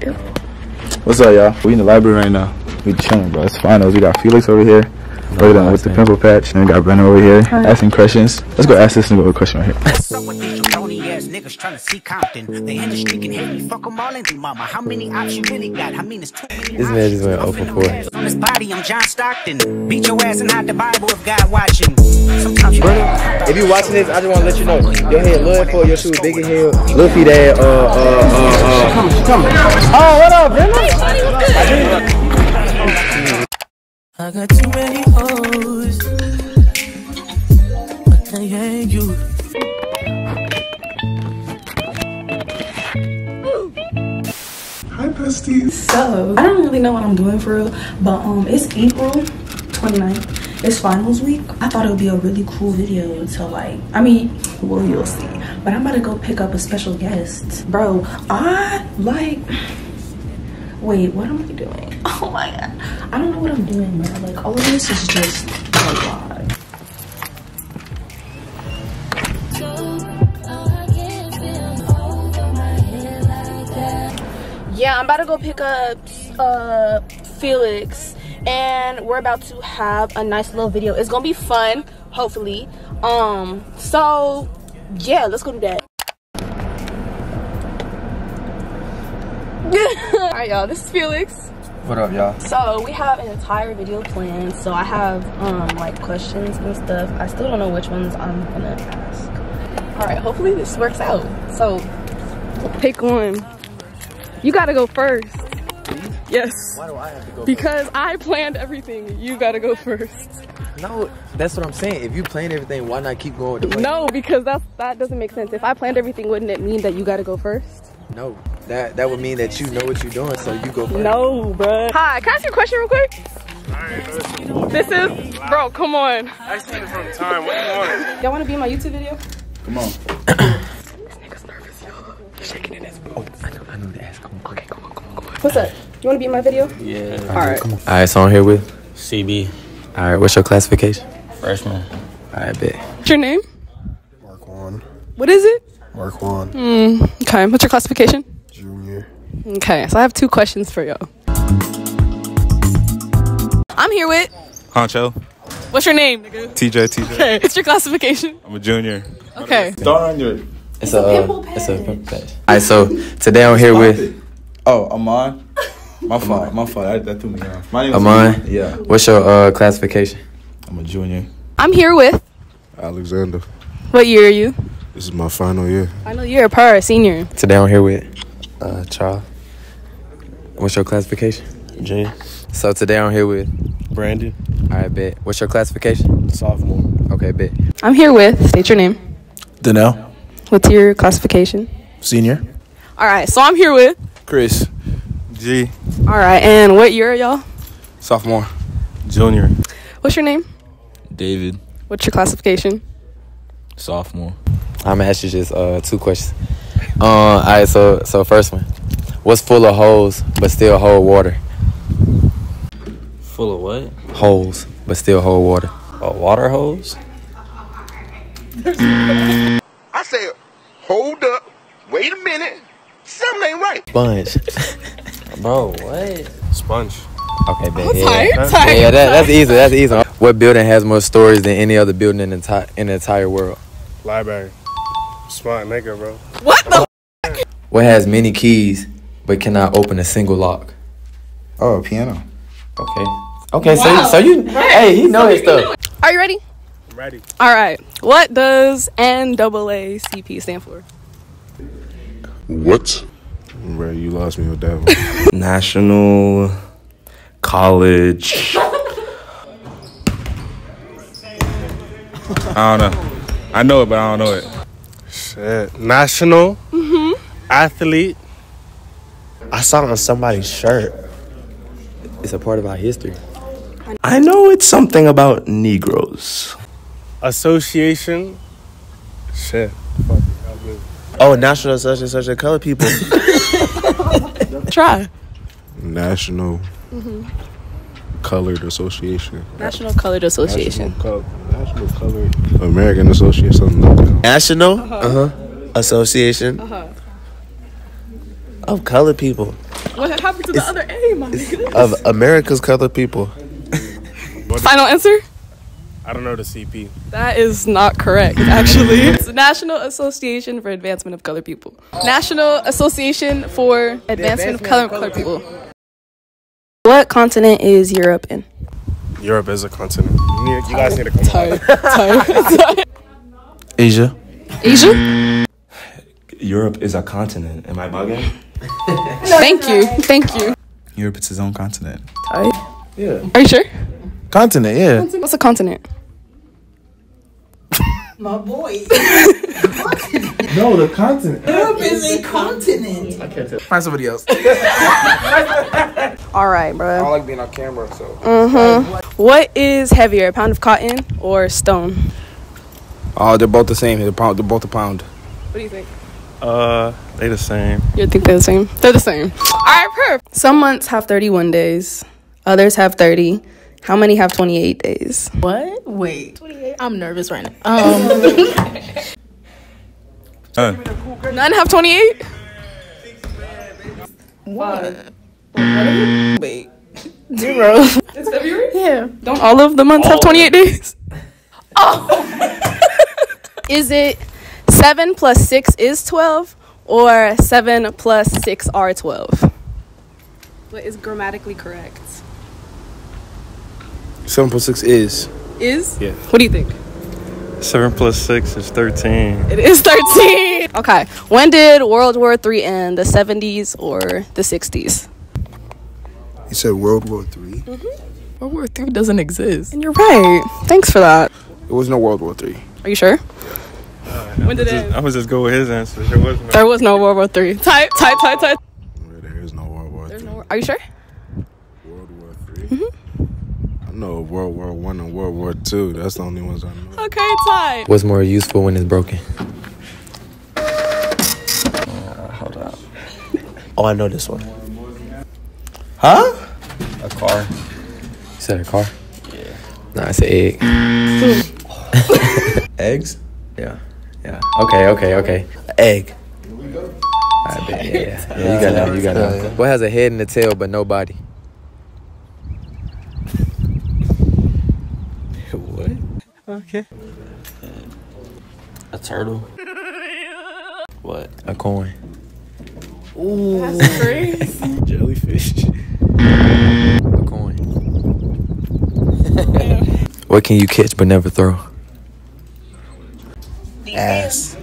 What's up, y'all? We in the library right now. We chilling, bro. It's finals. We got Felix over here. Over there with the pimple patch. And we got Brenna over here asking questions. Let's go ask this nigga a question right here. So what these phony ass niggas trying to see Compton? They in the street can hate me, fuck them all in the mama. How many options you really got? I mean, it's too many This man just went options. over I'm four. On this body, I'm John Stockton. Beat your ass and hide the Bible if God watching. Sometimes you If you watching this, I just want to let you know your head little for your shoes big in here. Little feet ass. Uh, uh, uh, uh. Oh, what up, Brenna? I got too many hoes. I can't hang you. So I don't really know what I'm doing for real, but um, it's April 29th. It's finals week. I thought it would be a really cool video to like. I mean, well, you'll see. But I'm about to go pick up a special guest, bro. I like. Wait, what am I doing? Oh my god, I don't know what I'm doing, bro. Like all of this is just a lot. Yeah, I'm about to go pick up uh Felix and we're about to have a nice little video. It's gonna be fun, hopefully. Um, so yeah, let's go do that. Alright y'all, this is Felix. What up, y'all? So we have an entire video planned. So I have um like questions and stuff. I still don't know which ones I'm gonna ask. Alright, hopefully this works out. So pick one. You gotta go first. Yes. Why do I have to go? Because I planned everything. You gotta go first. No, that's what I'm saying. If you plan everything, why not keep going with the plan? No, because that's that doesn't make sense. If I planned everything, wouldn't it mean that you gotta go first? No, that that would mean that you know what you're doing, so you go first. No, bruh. Hi, can I ask you a question real quick? This is, bro, come on. I spent it from time. What do you want? Y'all wanna be in my YouTube video? Come on. This nigga's nervous, y'all. He's shaking in his boots. Oh, I know, I know the ask. Come on, Okay, come on, come on, come on. What's up? You wanna be in my video? Yeah. Alright. All right, so I'm here with. CB, All right, what's your classification? freshman. All right, bet. What's your name? Mark Juan. What is it? Mark Juan. Okay, what's your classification? Junior. Okay, so I have two questions for y'all. I'm here with. Honcho, What's your name, nigga? TJ, TJ. Okay, what's your classification? I'm a junior. Okay. Start on your. It's a, pimple uh, it's a pimple patch. All right, so today I'm here with Oh, Amon. My fault. My fault. That, that threw me off. My name is Amon. Yeah. What's your uh, classification? I'm a junior. I'm here with. Alexander. What year are you? This is my final year. I know you're a per a senior. Today I'm here with uh, Charles. What's your classification? Junior. So today I'm here with. Brandon. All right, bet. What's your classification? Sophomore. Okay, bet. I'm here with. State your name. Danelle. What's your classification? Senior. All right, so I'm here with. Chris. G, All right, and what year are y'all? Sophomore. junior. What's your name? David. What's your classification? Sophomore. I'm gonna ask you just uh, two questions. Uh, all right, so so first one, what's full of holes but still hold water? Full of what? Holes but still hold water. A water hose? I said, hold up, wait a minute, something ain't right. Sponge. Bro, what? Sponge. Okay, bet. Tight, Yeah, tight, yeah, that, that's easy. That's easy. What building has more stories than any other building in the entire in the entire world? Library. Smart nigga, bro. What the? What has many keys but cannot open a single lock? Oh, piano. Okay. Okay, so so you hey he know his stuff. Are you ready? Ready. All right. What does NAACP stand for? What? Bro, you lost me with that one. National College. I don't know. I know it, but I don't know it. Shit. National mm-hmm. Athlete. I saw it on somebody's shirt. It's a part of our history. I know it's something about Negroes. Association. Shit. Oh, National Association of Such and Color People. Try. National Colored Association. National Colored Association. National, Co- National Colored American Association, something like that. National uh-huh. Association Uh-huh. of Colored People. What happened to the other A, my nigga? Of America's colored people. Final answer? I don't know the CP. That is not correct, actually. it's the National Association for Advancement of Colored People. National Association for Advancement of Colored, colored People. What continent is Europe in? Europe is a continent. You, need, you guys need to come Tired. Tired. Asia. Asia? Europe is a continent. Am I bugging? Thank you. Thank you. Europe is its own continent. Tired. Yeah. Are you sure? Continent, yeah. What's a continent? My boy. No, the continent. Europe is a continent. I can't tell. Find somebody else. All right, I bro. don't like being on camera, so. Mm-hmm. What is heavier, a pound of cotton or stone? Oh, they're both the same. They're, pound, they're both a pound. What do you think? Uh, they the same. You think they're the same? They're the same. All right, perfect. Some months have 31 days. Others have 30. How many have 28 days? What? Wait. 28. I'm nervous right now. Um, None have 28? what? Wait. Zero. It's February? Yeah. Don't all of the months have 28 days? Oh. is it 7 plus 6 is 12 or 7 plus 6 are 12? What is grammatically correct? Seven plus six is. Is? Yeah. What do you think? Seven plus six is thirteen. It is 13. Okay. When did World War Three end? The 70s or the 60s? You said World War Three. Mm-hmm. World War Three doesn't exist. And you're right. Thanks for that. There was no World War Three. Are you sure? Uh, when did it? I was just go with his answer. There was no. There was no World War III. Type, type, type, type. There is no World War Three. Are you sure? World War 3 I know World War One and World War Two. That's the only ones I know. Okay, type. What's more useful when it's broken? Uh, hold up. Oh, I know this one. Huh? A car. You said a car? Yeah. Nah, it's an egg. Eggs? Yeah. Yeah. Okay, okay, okay. Egg. I bet, yeah, yeah. yeah. You got that. You got that. What has a head and a tail but no body? what? Okay. A turtle. What? A coin. Ooh. That's crazy. Jellyfish. A coin. what can you catch but never throw? Ass.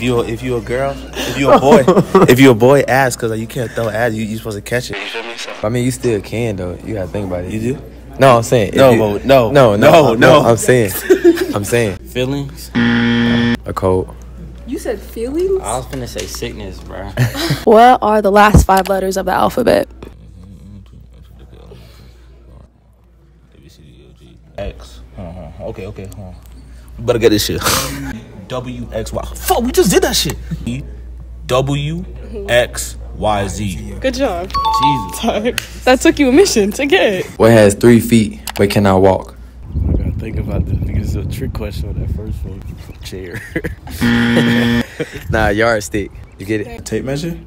If you if you a girl, if you a boy, if you a boy, ass because like, you can't throw ass. You you supposed to catch it. You feel me? So, I mean, you still can though. You gotta think about it. you do? No, I'm saying. No, you- Mo, no, no, no, no, I'm- no. I'm saying. I'm saying. Feelings? A cold. You said feelings? I was finna say sickness, bro. What are the last five letters of the alphabet? X. Uh-huh. Okay, okay. Huh. Better get this shit. W X Y. Fuck, we just did that shit. W X Y Z. Good job. Jesus. That took you a mission to get. What has three feet but cannot walk? I gotta think about this because it's a trick question with that first one. Chair. Nah, yardstick. You get it? Tape measure?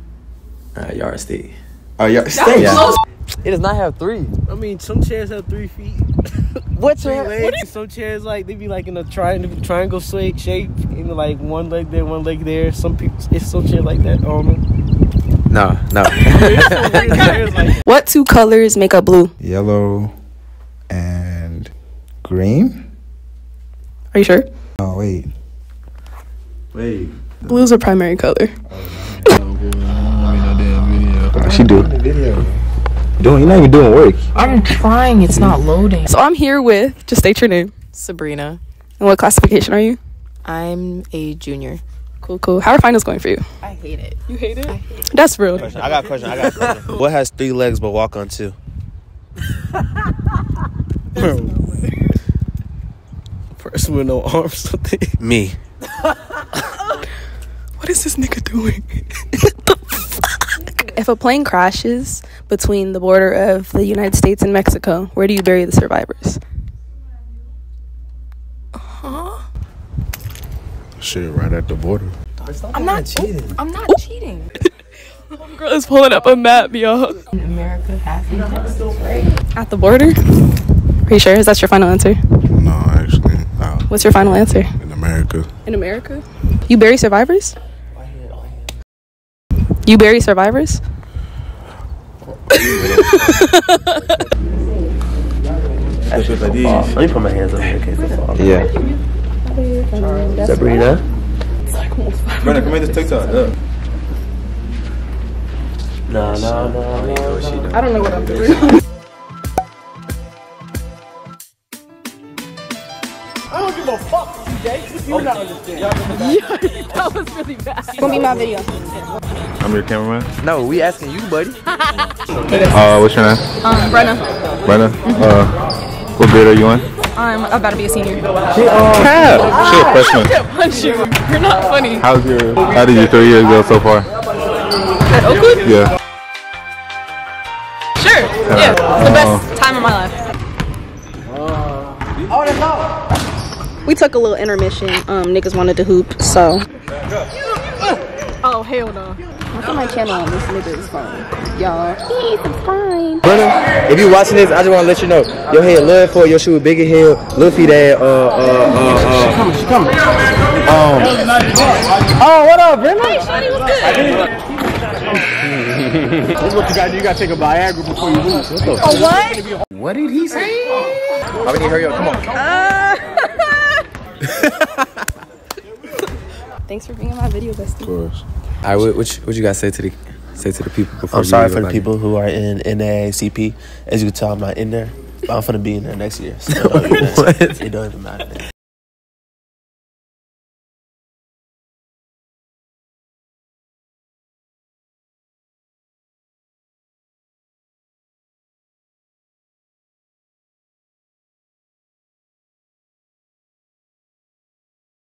Nah, yardstick. Oh yeah. Yeah. It does not have three. I mean, some chairs have three feet. What's Three your legs. Some chairs like they be like in a triangle, triangle shape, shape, you know, like one leg there, one leg there. Some people, it's some chair like that. I don't know. Nah, nah. Chairs like What two colors make up blue? Yellow and green. Are you sure? Oh wait. Wait. Blue's a primary color. Oh, She do. Doing. You're not even doing work. I'm trying. It's not loading. So I'm here with, just state your name. Sabrina. And what classification are you? I'm a junior. Cool, cool. How are finals going for you? I hate it. You hate it? Hate it. That's real. Question. I got a question. I got a question. what has three legs but walk on two? person with no arms. Something. Me. What is this nigga doing? If a plane crashes between the border of the United States and Mexico, where do you bury the survivors? Huh? Shit, right at the border. I'm not cheating. I'm not cheating. Girl is pulling up a map, yo. In America, half in Texas, right? At the border? Are you sure? Is that your final answer? No, actually, uh, What's your final answer? in America. In America? You bury survivors? You bury survivors? Let me put my hands up here in case they fall. Yeah. Sabrina. Brenda, come make this TikTok. Look. No, no, no, no. I don't know what I'm doing. I don't give a fuck, CJ. You not understand. Yeah, that was really bad. It's Gonna be my video. I'm your cameraman. No, we asking you, buddy. Uh, what's your name? Um, Brenna, Brenda. Uh, what grade are you in? I'm about to be a senior. Cap. Shit, freshman. can't punch you. You're not funny. How's your? How did your three years go so far? At Oakwood? Yeah. Sure. Yeah. It's the best time of my life. We took a little intermission. Um, niggas wanted to hoop, so. Oh hell no! Look at my channel on this nigga's phone, y'all. Please subscribe. Brother, if you watching this, I just want to let you know your head little for your shoe bigger head, little feet ass. Uh, uh, uh, uh. She coming, she coming. Um. Oh, what up, Brenda? Hey, Shawty, what's good? That's what you gotta do. You gotta take a Viagra before you lose. What the A what? What did he say? I need to hurry up. Come on. Thanks for being in my video, bestie. Of course. All right, what, what, you, guys say to the say to the people before I'm sorry for the people who are in NAACP. As you can tell, I'm not in there. But I'm gonna be in there next year. So it, don't even, it don't even matter.